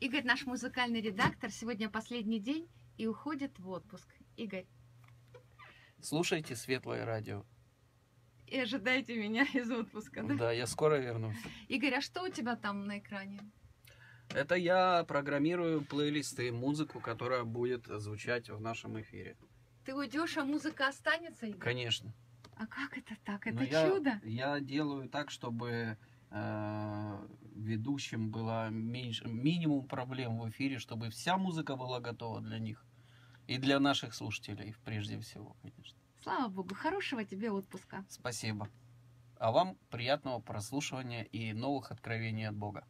Игорь наш музыкальный редактор. Сегодня последний день и уходит в отпуск. Игорь, Слушайте Светлое радио. и ожидайте меня из отпуска, да? Да, я скоро вернусь. Игорь, а что у тебя там на экране? Это я программирую плейлисты, музыку, которая будет звучать в нашем эфире. Ты уйдешь, а музыка останется, Игорь? Конечно. А как это так? Это Но я, чудо? Я делаю так, чтобы э, ведущим было меньше, минимум проблем в эфире, чтобы вся музыка была готова для них. И для наших слушателей, прежде всего, конечно. Слава богу, хорошего тебе отпуска. Спасибо. А вам приятного прослушивания и новых откровений от Бога.